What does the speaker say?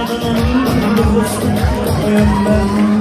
I'm